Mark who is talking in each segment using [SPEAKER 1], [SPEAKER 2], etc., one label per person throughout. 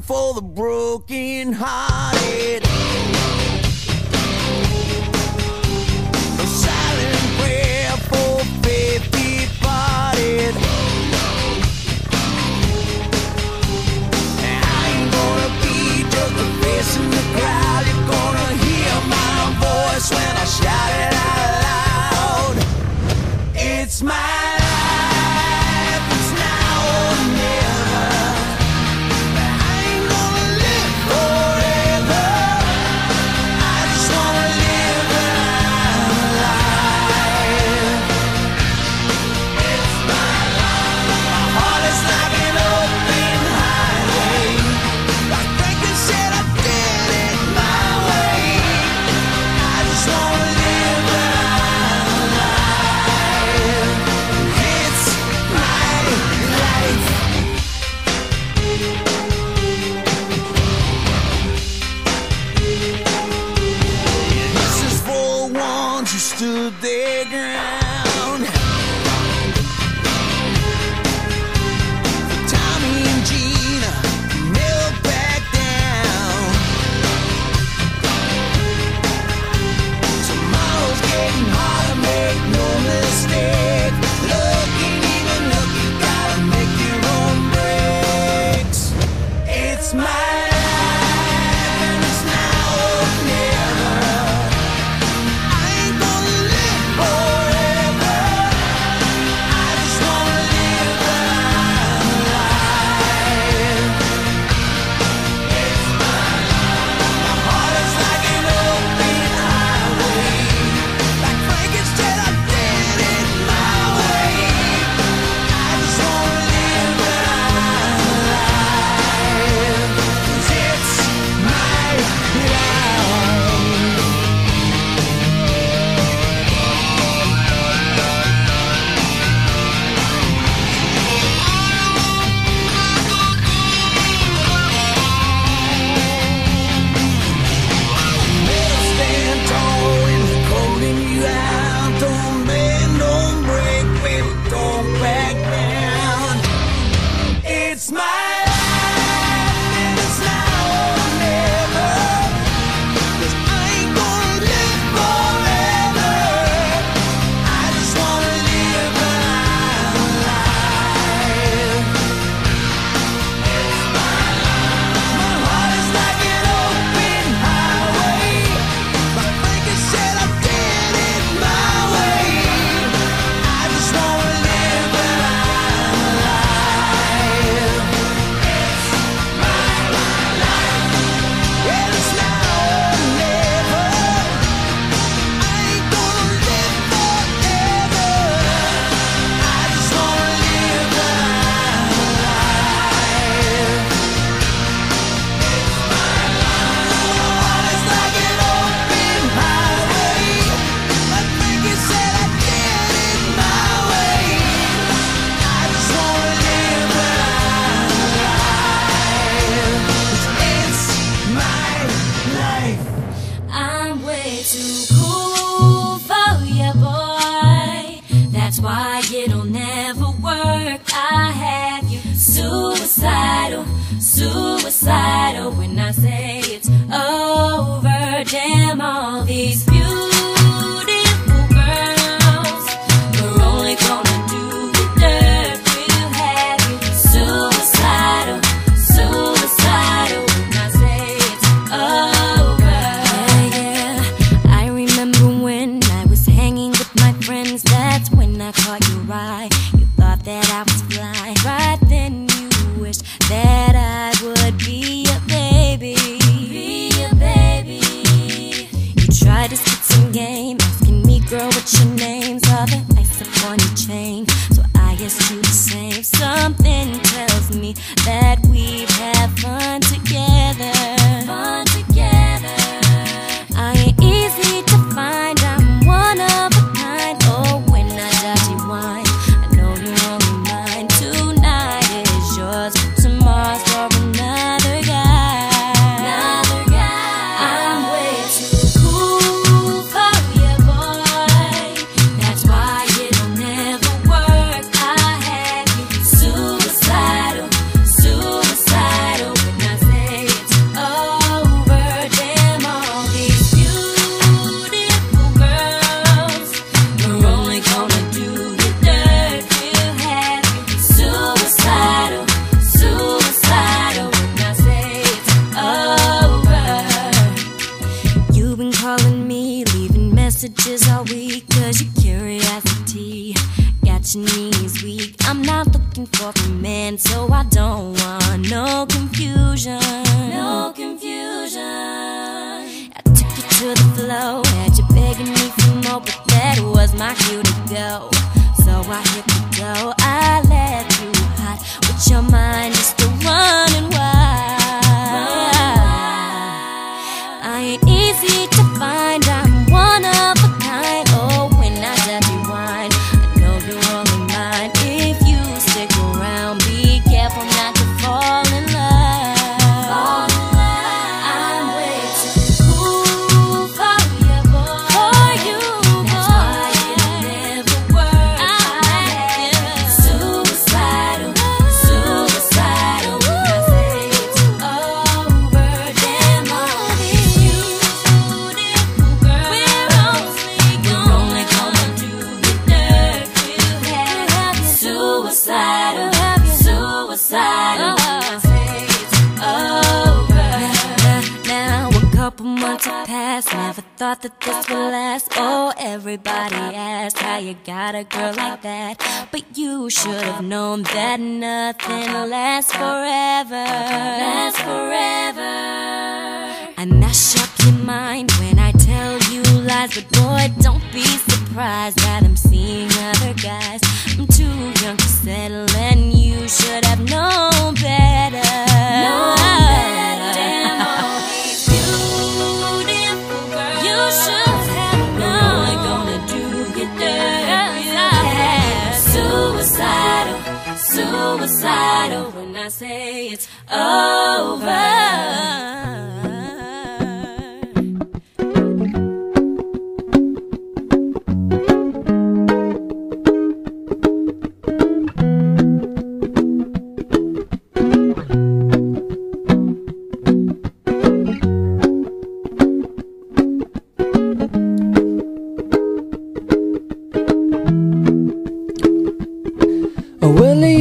[SPEAKER 1] for the broken heart.
[SPEAKER 2] suicidal when I say it's over. Damn all these beautiful girls. We're only gonna do the dirt we'll have you. Suicidal, suicidal when I say it's over. Yeah, yeah. I remember when I was hanging with my friends. That's when I caught your eye. You thought that I was blind. Right then you wished that I Girl, what's your name? Saw the ice upon your chain, so I asked you the same. Something tells me that no confusion. No confusion. I took you to the flow, had you begging me for more, but that was my cue to go. So I hit the go, I let you hot with your mind just to running wild. Thought that this would last. Oh, everybody asked how you got a girl like that. But you should have known that nothing lasts forever. Lasts forever. I mash up your mind when I tell you lies, but boy, don't be surprised that I'm seeing other guys. I'm too young to settle, and you should have known better. Known better. Suicidal, suicidal. When I say it's over.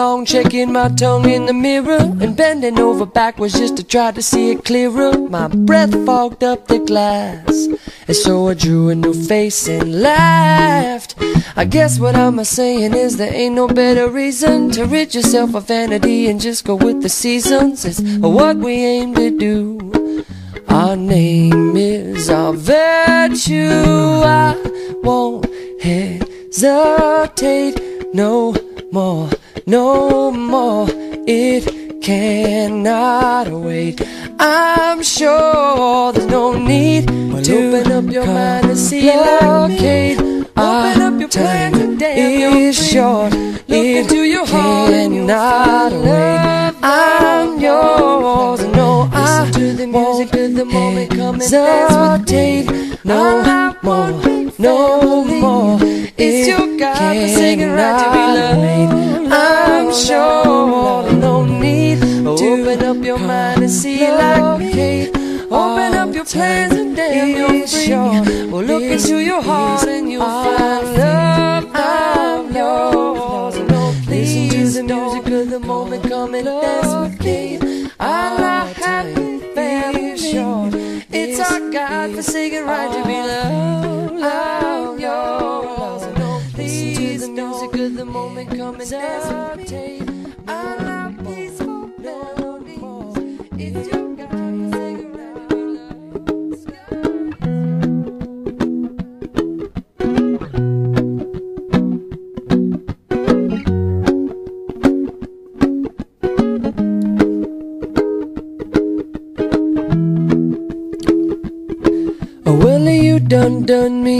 [SPEAKER 3] Long, checking my tongue in the mirror and bending over backwards just to try to see it clearer. My breath fogged up the glass, and so I drew a new face and laughed. I guess what I'm saying is there ain't no better reason to rid yourself of vanity and just go with the seasons. It's what we aim to do. Our name is our virtue. I won't hesitate no more. No more. It cannot wait. I'm sure there's no need well, to open up your mind and see. Like open up your time plans is short. Look it into your heart cannot wait. I'm yours. No, I to the music of the moment come and dance No more, no more. It's your God forsaken right to be loved. I'm sure no need to open up your mind and see like me. Open up your plans and damn you're free. Well, look into your heart and you'll find love. I'm yours. No, please, the music of the moment come and dance with me. I'm not happy, family. It's our God forsaken right to be loved. Music of the moment and dance. I'm not peaceful, no, It's done done me